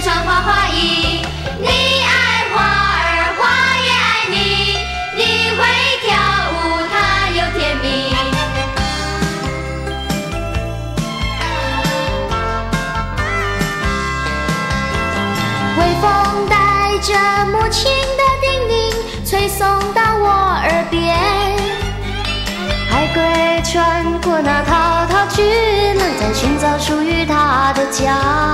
穿花花衣，你爱花儿，花也爱你。你会跳舞，它又甜蜜。微风带着母亲的叮咛，吹送到我耳边。海龟穿过那滔滔巨浪，在寻找属于它的家。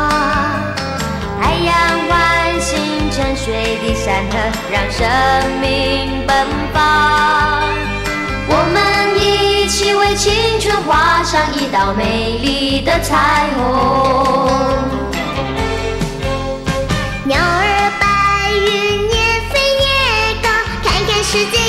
的，让生命奔放。我们一起为青春画上一道美丽的彩虹。鸟儿白云也飞也高，看看世界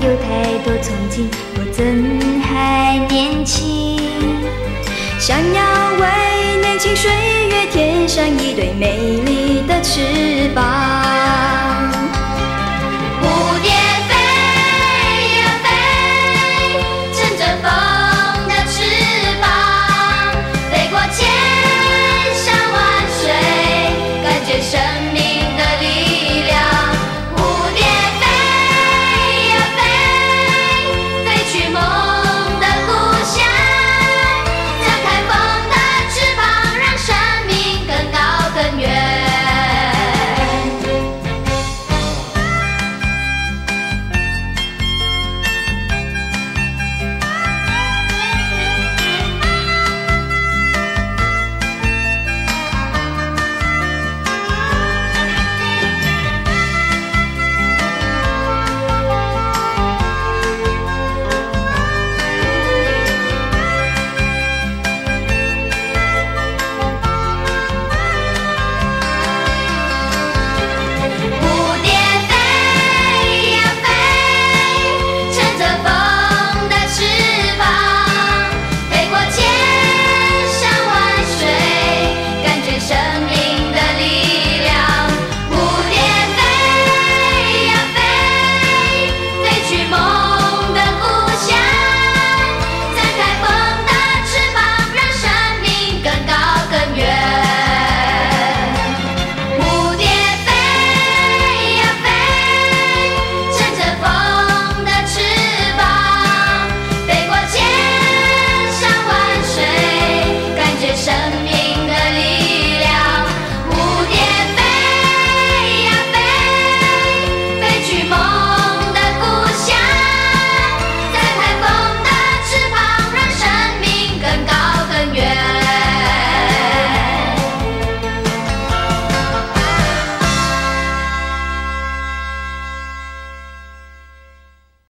有太多憧憬，我怎还年轻？想要为年轻岁月添上一对美丽的翅膀。